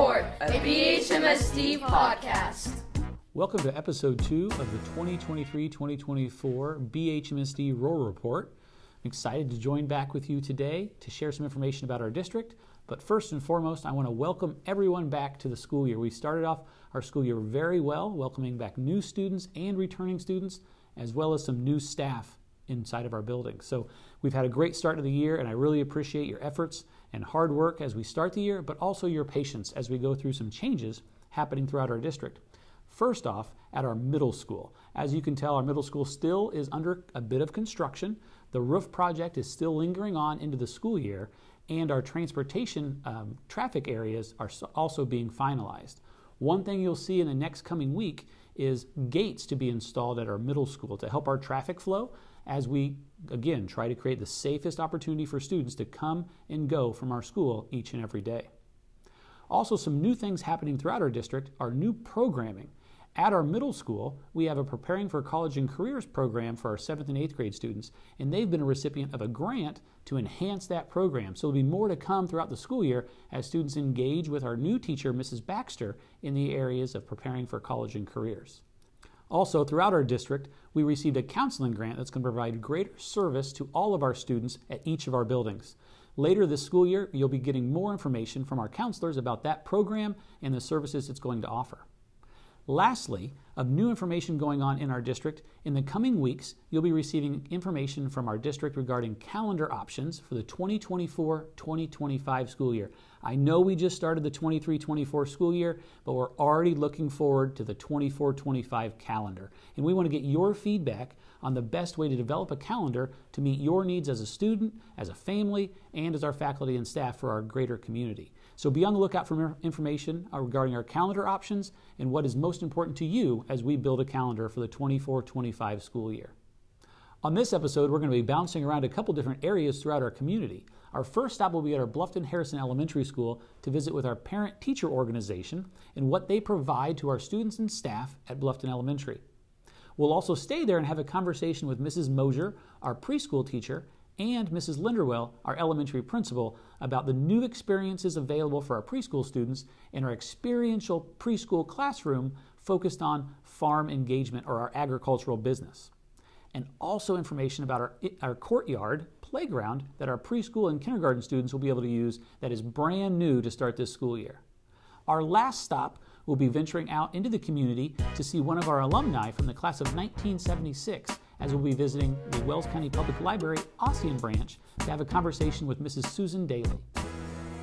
Report, a BHMSD podcast. Welcome to episode two of the 2023 2024 BHMSD Roar Report. I'm excited to join back with you today to share some information about our district. But first and foremost, I want to welcome everyone back to the school year. We started off our school year very well, welcoming back new students and returning students, as well as some new staff inside of our building. So we've had a great start to the year, and I really appreciate your efforts and hard work as we start the year, but also your patience as we go through some changes happening throughout our district. First off, at our middle school. As you can tell, our middle school still is under a bit of construction. The roof project is still lingering on into the school year, and our transportation um, traffic areas are also being finalized. One thing you'll see in the next coming week is gates to be installed at our middle school to help our traffic flow as we, again, try to create the safest opportunity for students to come and go from our school each and every day. Also, some new things happening throughout our district are new programming. At our middle school, we have a Preparing for College and Careers program for our 7th and 8th grade students, and they've been a recipient of a grant to enhance that program. So there'll be more to come throughout the school year as students engage with our new teacher, Mrs. Baxter, in the areas of preparing for college and careers. Also, throughout our district, we received a counseling grant that's going to provide greater service to all of our students at each of our buildings. Later this school year, you'll be getting more information from our counselors about that program and the services it's going to offer. Lastly, of new information going on in our district, in the coming weeks, you'll be receiving information from our district regarding calendar options for the 2024 2025 school year. I know we just started the 23 24 school year, but we're already looking forward to the 24 25 calendar. And we want to get your feedback on the best way to develop a calendar to meet your needs as a student, as a family, and as our faculty and staff for our greater community. So be on the lookout for information uh, regarding our calendar options and what is most important to you as we build a calendar for the 24 25 school year. On this episode, we're going to be bouncing around a couple different areas throughout our community. Our first stop will be at our Bluffton Harrison Elementary School to visit with our parent teacher organization and what they provide to our students and staff at Bluffton Elementary. We'll also stay there and have a conversation with Mrs. Moser, our preschool teacher, and Mrs. Linderwell, our elementary principal, about the new experiences available for our preschool students in our experiential preschool classroom focused on farm engagement or our agricultural business. And also information about our, our courtyard playground that our preschool and kindergarten students will be able to use that is brand new to start this school year. Our last stop will be venturing out into the community to see one of our alumni from the class of 1976 as we'll be visiting the Wells County Public Library Ossian branch to have a conversation with Mrs. Susan Daly.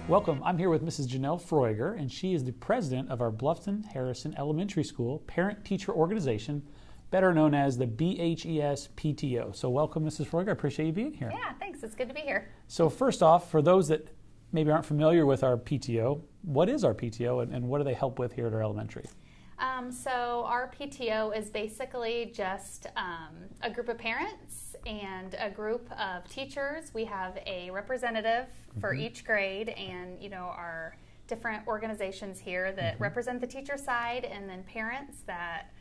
Welcome. I'm here with Mrs. Janelle Frauhiger, and she is the president of our Bluffton Harrison Elementary School Parent Teacher Organization, better known as the BHES PTO. So, welcome, Mrs. Frauhiger. I appreciate you being here. Yeah, thanks. It's good to be here. So, first off, for those that maybe aren't familiar with our PTO, what is our PTO and, and what do they help with here at our elementary? Um, so our PTO is basically just um, a group of parents and a group of teachers. We have a representative mm-hmm. for each grade, and you know our different organizations here that mm-hmm. represent the teacher side, and then parents that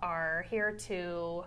are here to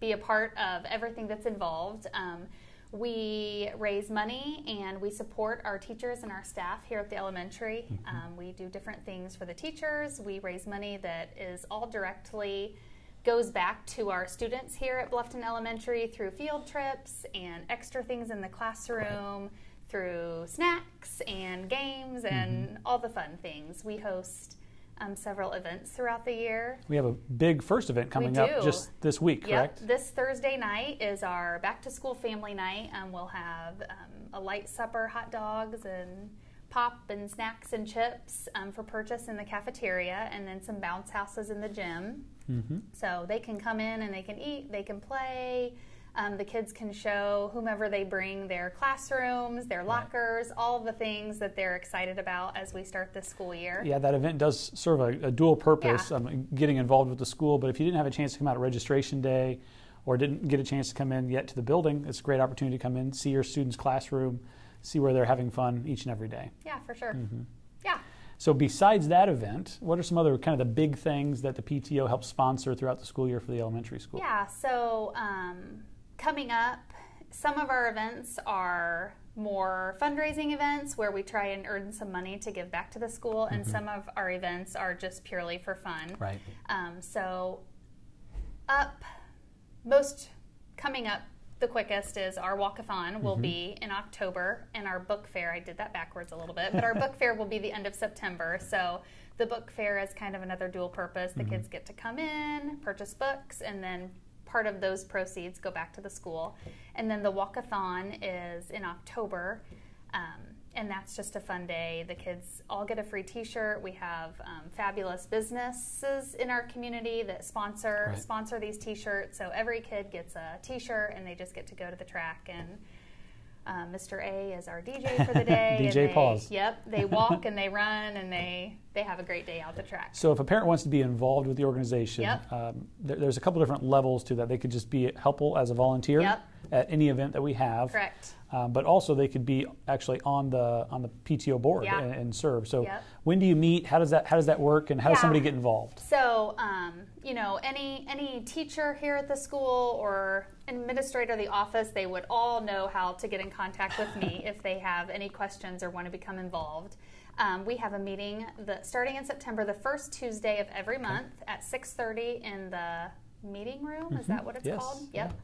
be a part of everything that's involved. Um, we raise money and we support our teachers and our staff here at the elementary. Mm-hmm. Um, we do different things for the teachers. We raise money that is all directly goes back to our students here at Bluffton Elementary through field trips and extra things in the classroom, through snacks and games and mm-hmm. all the fun things. We host um, several events throughout the year. We have a big first event coming up just this week, correct? This Thursday night is our back to school family night. Um, we'll have um, a light supper, hot dogs, and pop and snacks and chips um, for purchase in the cafeteria, and then some bounce houses in the gym. Mm-hmm. So they can come in and they can eat, they can play. Um, the kids can show whomever they bring their classrooms, their lockers, right. all the things that they're excited about as we start this school year. Yeah, that event does serve a, a dual purpose, yeah. um, getting involved with the school. But if you didn't have a chance to come out at registration day or didn't get a chance to come in yet to the building, it's a great opportunity to come in, see your students' classroom, see where they're having fun each and every day. Yeah, for sure. Mm-hmm. Yeah. So besides that event, what are some other kind of the big things that the PTO helps sponsor throughout the school year for the elementary school? Yeah, so um, coming up, some of our events are more fundraising events where we try and earn some money to give back to the school, and mm-hmm. some of our events are just purely for fun. Right. Um, so, up most coming up the quickest is our walkathon will mm-hmm. be in October, and our book fair. I did that backwards a little bit, but our book fair will be the end of September. So the book fair is kind of another dual purpose. The mm-hmm. kids get to come in, purchase books, and then part of those proceeds go back to the school. And then the walkathon is in October. Um, and that's just a fun day. The kids all get a free T-shirt. We have um, fabulous businesses in our community that sponsor Right. sponsor these T-shirts. So every kid gets a T-shirt, and they just get to go to the track. And uh, Mr. A is our DJ for the day. and DJ they- Paws. Yep, they walk and they run and they they have a great day out the track. So if a parent wants to be involved with the organization, Yep. um, there, there's a couple different levels to that. They could just be helpful as a volunteer Yep. At any event that we have. Correct. Um, but also they could be actually on the on the PTO board Yeah. and, and serve. So Yep. when do you meet? How does that how does that work? And how does somebody get involved? So, um, you know, any any teacher here at the school or administrator of the office, they would all know how to get in contact with me if they have any questions or want to become involved. Um, we have a meeting the, starting in September, the first Tuesday of every month at 6:30 in the meeting room. Is that what it's Yes. called? Yep.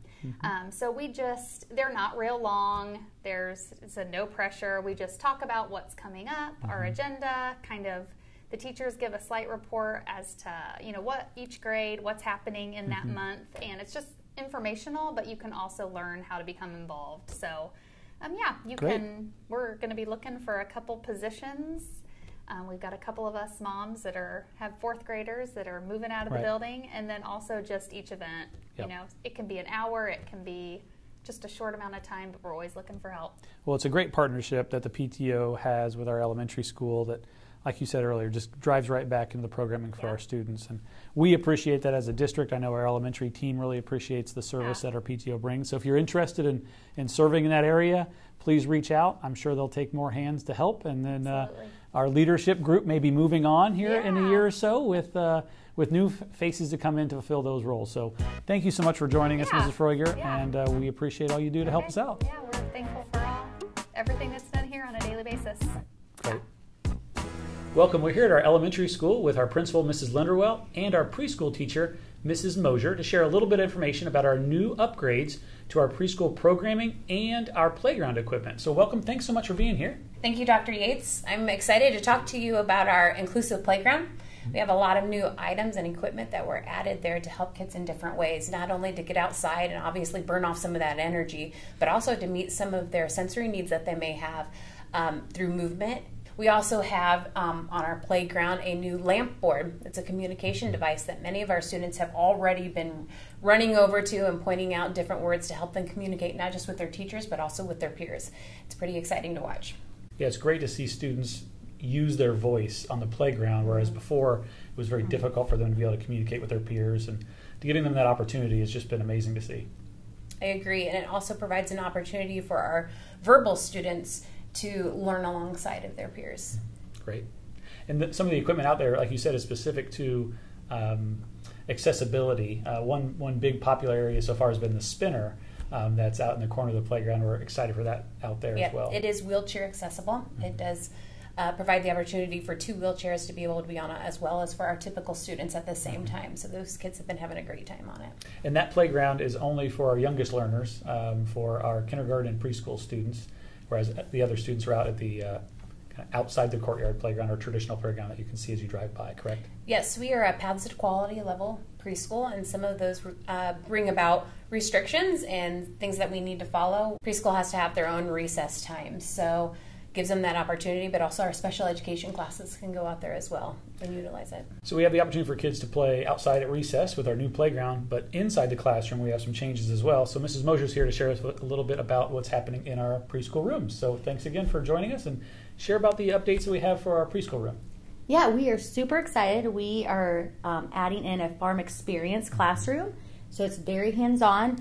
Um, so we just, they're not real long. There's it's a no pressure. We just talk about what's coming up, our agenda, kind of the teachers give a slight report as to, you know, what each grade, what's happening in that month. And it's just informational, but you can also learn how to become involved. So, um, yeah, you Great. can, we're going to be looking for a couple positions. Um, we've got a couple of us moms that are have fourth graders that are moving out of Right. the building, and then also just each event. Yep. You know, it can be an hour, it can be just a short amount of time, but we're always looking for help. Well, it's a great partnership that the PTO has with our elementary school that, like you said earlier, just drives right back into the programming for Yeah. our students. And we appreciate that as a district. I know our elementary team really appreciates the service Yeah. that our PTO brings. So if you're interested in, in serving in that area, please reach out. I'm sure they'll take more hands to help. And then uh, our leadership group may be moving on here in a year or so with. Uh, with new faces to come in to fulfill those roles. So, thank you so much for joining us, Yeah. Mrs. Frauhiger, Yeah. and uh, we appreciate all you do to help us out. Yeah, we're thankful for all everything that's done here on a daily basis. Great. Welcome. We're here at our elementary school with our principal, Mrs. Linderwell, and our preschool teacher, Mrs. Moser, to share a little bit of information about our new upgrades to our preschool programming and our playground equipment. So, welcome. Thanks so much for being here. Thank you, Dr. Yates. I'm excited to talk to you about our inclusive playground. We have a lot of new items and equipment that were added there to help kids in different ways, not only to get outside and obviously burn off some of that energy, but also to meet some of their sensory needs that they may have um, through movement. We also have um, on our playground a new lamp board. It's a communication device that many of our students have already been running over to and pointing out different words to help them communicate not just with their teachers but also with their peers. It's pretty exciting to watch. Yeah, it's great to see students use their voice on the playground, whereas before it was very difficult for them to be able to communicate with their peers. And giving them that opportunity has just been amazing to see. I agree, and it also provides an opportunity for our verbal students to learn alongside of their peers. Great. And the, some of the equipment out there, like you said, is specific to um, accessibility. Uh, one one big popular area so far has been the spinner. Um, that's out in the corner of the playground. We're excited for that out there Yeah, as well. it is wheelchair accessible. It does uh, provide the opportunity for two wheelchairs to be able to be on it, as well as for our typical students at the same time. So those kids have been having a great time on it. And that playground is only for our youngest learners, um, for our kindergarten and preschool students, whereas the other students are out at the uh, outside the courtyard playground or traditional playground that you can see as you drive by. Correct? Yes, we are a Paths to Quality level preschool, and some of those uh, bring about restrictions and things that we need to follow. Preschool has to have their own recess time, so gives them that opportunity. But also, our special education classes can go out there as well and utilize it. So we have the opportunity for kids to play outside at recess with our new playground, but inside the classroom we have some changes as well. So Mrs. Moser's here to share with us a little bit about what's happening in our preschool rooms. So thanks again for joining us and share about the updates that we have for our preschool room. Yeah, we are super excited. We are um, adding in a farm experience classroom, so it's very hands on.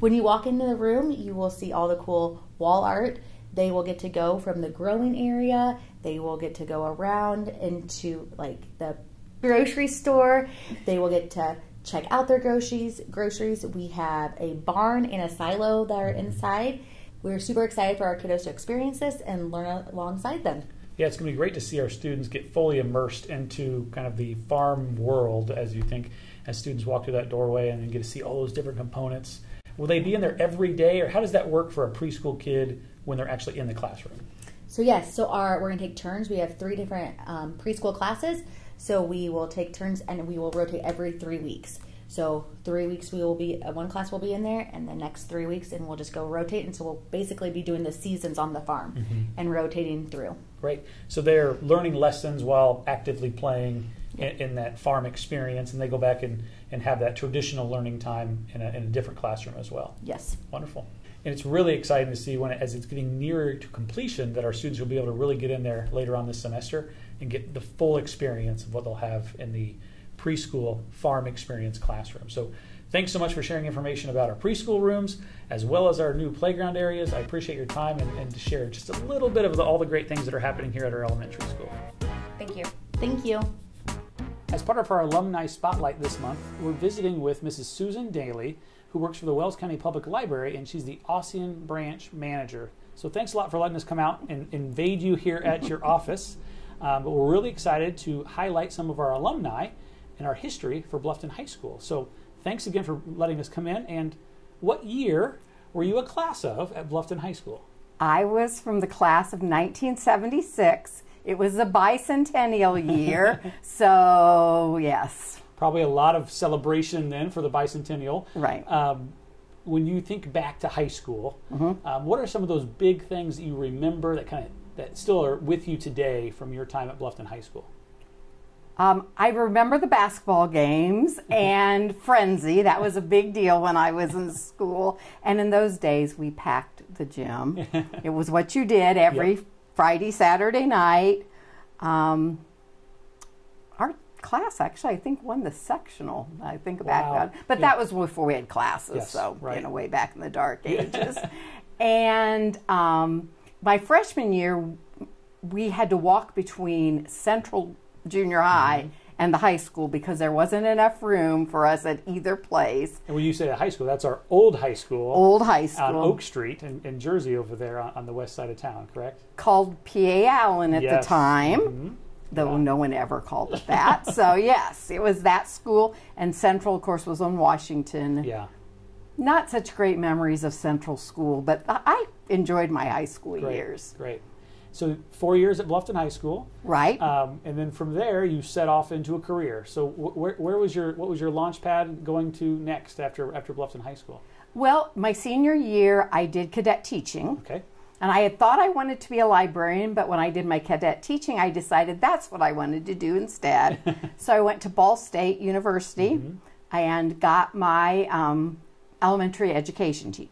When you walk into the room, you will see all the cool wall art. They will get to go from the growing area, they will get to go around into like the grocery store, they will get to check out their groceries. Groceries. We have a barn and a silo that are inside. we're super excited for our kiddos to experience this and learn alongside them. Yeah, it's going to be great to see our students get fully immersed into kind of the farm world as you think, as students walk through that doorway and then get to see all those different components. Will they be in there every day, or how does that work for a preschool kid when they're actually in the classroom? So yes, so our we're going to take turns. We have three different um, preschool classes, so we will take turns and we will rotate every three weeks. So three weeks we will be uh, one class will be in there, and the next three weeks, and we'll just go rotate. And so we'll basically be doing the seasons on the farm Mm-hmm. and rotating through. Great. So they're learning lessons while actively playing in, in that farm experience, and they go back and, and have that traditional learning time in a, in a different classroom as well. Yes. Wonderful. And it's really exciting to see when, it, as it's getting nearer to completion, that our students will be able to really get in there later on this semester and get the full experience of what they'll have in the preschool farm experience classroom. So, thanks so much for sharing information about our preschool rooms as well as our new playground areas. I appreciate your time and, and to share just a little bit of the, all the great things that are happening here at our elementary school. Thank you. Thank you. As part of our alumni spotlight this month, we're visiting with Mrs. Susan Daly, who works for the Wells County Public Library, and she's the Ossian branch manager. So thanks a lot for letting us come out and invade you here at your office. Um, but we're really excited to highlight some of our alumni and our history for Bluffton High School. So thanks again for letting us come in. And what year were you a class of at Bluffton High School? I was from the class of 1976. It was a bicentennial year, so yes, Probably a lot of celebration then for the bicentennial. right. Um, when you think back to high school, um, what are some of those big things that you remember that kind of that still are with you today from your time at Bluffton High School? Um, I remember the basketball games and Frenzy. That was a big deal when I was in school. And in those days, we packed the gym. it was what you did every Yep. Friday, Saturday night. Um, our class actually, I think, won the sectional. I think back Wow. on, but Yeah. that was before we had classes, Yes, so right. you know, way back in the dark ages. and um, my freshman year, we had to walk between Central Junior High Mm-hmm. And the high school because there wasn't enough room for us at either place. And when you say the high school, that's our old high school Old high school. on Oak Street in, in Jersey over there on, on the west side of town, correct? called P.A. Allen at Yes. the time. Mhm. though Yeah. no one ever called it that. so yes, it was that school, and Central, of course, was on Washington. Yeah, Not such great memories of Central School, but I I enjoyed my high school great, years. great. So four years at Bluffton High School, Right? um, and then from there you set off into a career. So wh- where, where was your what was your launch pad going to next after after Bluffton High School? well, my senior year, I did cadet teaching, Okay, and I had thought I wanted to be a librarian, but when I did my cadet teaching, I decided that's what I wanted to do instead. so I went to Ball State University and got my um, elementary education te-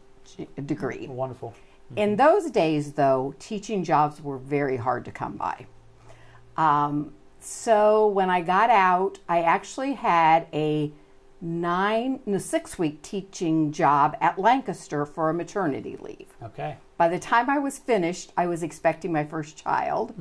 degree. wonderful. In those days, though, teaching jobs were very hard to come by. Um, so when I got out, I actually had a nine, no, six week teaching job at Lancaster for a maternity leave. Okay, By the time I was finished, I was expecting my first child.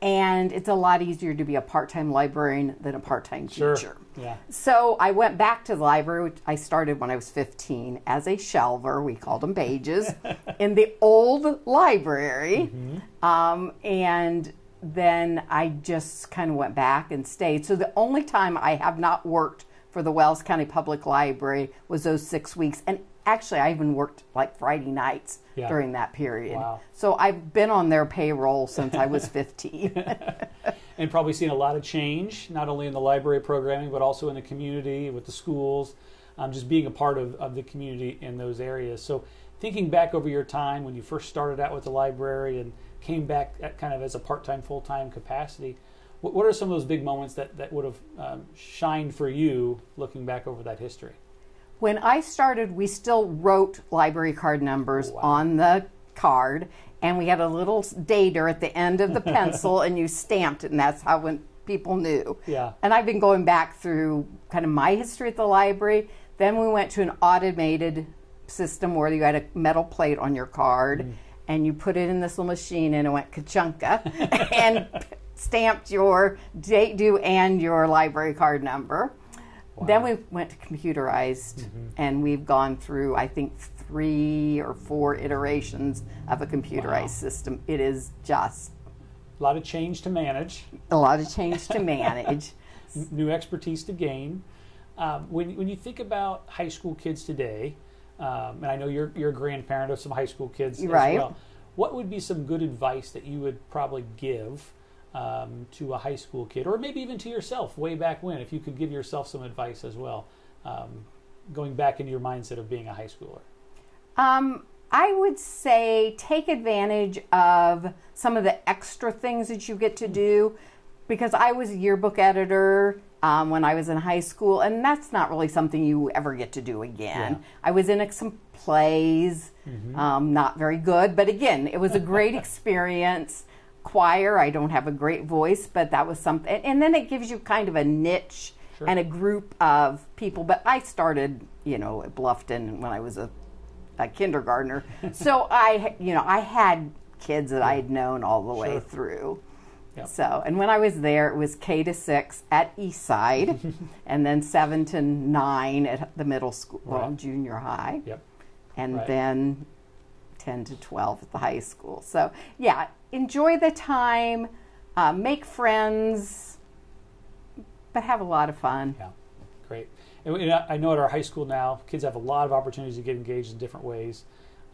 And it's a lot easier to be a part time librarian than a part time sure. teacher. Yeah. So I went back to the library. Which I started when I was 15 as a shelver. We called them pages in the old library. Um, and then I just kind of went back and stayed. So the only time I have not worked for the Wells County Public Library was those six weeks. And actually, I even worked like Friday nights Yeah. during that period. Wow. So I've been on their payroll since I was 15. and probably seen a lot of change, not only in the library programming, but also in the community with the schools, um, just being a part of, of the community in those areas. So, thinking back over your time when you first started out with the library and came back at kind of as a part time, full time capacity, what, what are some of those big moments that, that would have um, shined for you looking back over that history? When I started, we still wrote library card numbers Wow. on the card, and we had a little dater at the end of the pencil, and you stamped it, and that's how when people knew. Yeah. And I've been going back through kind of my history at the library. Then we went to an automated system where you had a metal plate on your card, Mm. and you put it in this little machine, and it went kachunka, and stamped your date due and your library card number. Then we went to computerized, and we've gone through, I think, three or four iterations of a computerized Wow. system. It is just A lot of change to manage, a lot of change to manage. new expertise to gain. Um, when, when you think about high school kids today, um, and I know you're, you're a grandparent of some high school kids Right. as well, what would be some good advice that you would probably give um, to a high school kid, or maybe even to yourself way back when, if you could give yourself some advice as well, um, going back into your mindset of being a high schooler? Um, I would say take advantage of some of the extra things that you get to do because I was a yearbook editor um, when I was in high school, and that's not really something you ever get to do again. Yeah. I was in some plays, um, not very good, but again, it was a great experience. Choir, I don't have a great voice, but that was something. And then it gives you kind of a niche Sure. and a group of people. But I started, you know, at Bluffton when I was a a kindergartner. so I, you know, I had kids that I had known all the way Sure. through. Yep. So, and when I was there, it was K to six at Eastside, and then seven to nine at the middle school, well, junior high, Yep. and Right. then ten to twelve at the high school. So, yeah, enjoy the time, uh, make friends, but have a lot of fun. Yeah, great. And and I know at our high school now, kids have a lot of opportunities to get engaged in different ways,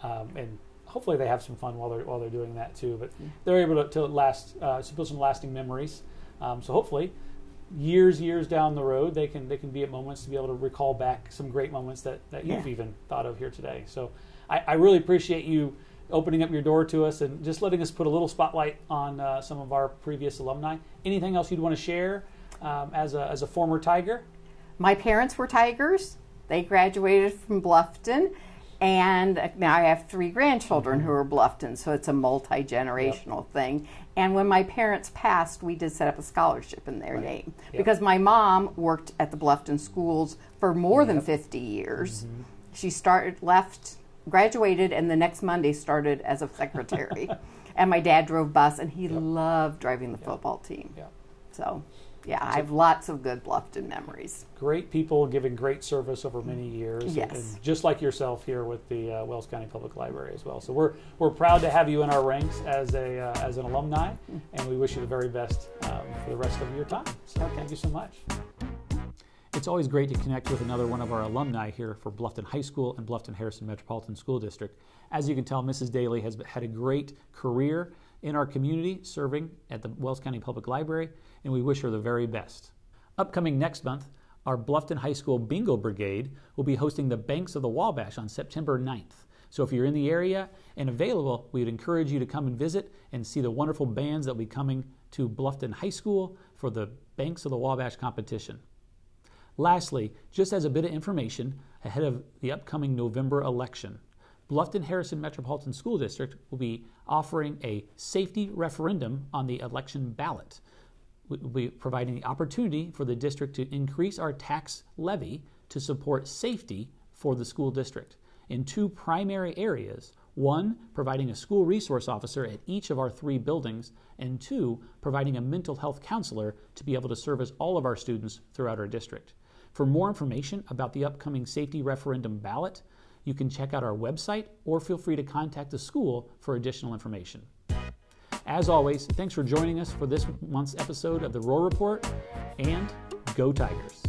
um, and hopefully they have some fun while they're while they're doing that too. But they're able to, to last, uh, to build some lasting memories. Um, so hopefully, years years down the road, they can they can be at moments to be able to recall back some great moments that that you've Yeah. even thought of here today. So I, I really appreciate you opening up your door to us and just letting us put a little spotlight on uh, some of our previous alumni. Anything else you'd want to share um, as a as a former Tiger? My parents were Tigers. They graduated from Bluffton, and now I have three grandchildren who are Bluffton, so it's a multi generational thing. And when my parents passed, we did set up a scholarship in their name Yep. because my mom worked at the Bluffton schools for more than 50 years. She started, left, graduated, and the next Monday started as a secretary. and my dad drove bus, and he loved driving the football team. Yeah. So, yeah, I have lots of good Bluffton memories. great people giving great service over many years. Yes. And just like yourself here with the uh, Wells County Public Library as well. So we're, we're proud to have you in our ranks as, a, uh, as an alumni, and we wish you the very best um, for the rest of your time. So thank you so much. It's always great to connect with another one of our alumni here for Bluffton High School and Bluffton Harrison Metropolitan School District. As you can tell, Mrs. Daly has had a great career in our community serving at the Wells County Public Library, and we wish her the very best. Upcoming next month, our Bluffton High School Bengal Brigade will be hosting the Banks of the Wabash on September 9th. So if you're in the area and available, we would encourage you to come and visit and see the wonderful bands that will be coming to Bluffton High School for the Banks of the Wabash competition. Lastly, just as a bit of information ahead of the upcoming November election, Bluffton Harrison Metropolitan School District will be offering a safety referendum on the election ballot. We will be providing the opportunity for the district to increase our tax levy to support safety for the school district in two primary areas. One, providing a school resource officer at each of our three buildings, and two, providing a mental health counselor to be able to service all of our students throughout our district. For more information about the upcoming safety referendum ballot, you can check out our website or feel free to contact the school for additional information. As always, thanks for joining us for this month's episode of the Roar Report, and go Tigers!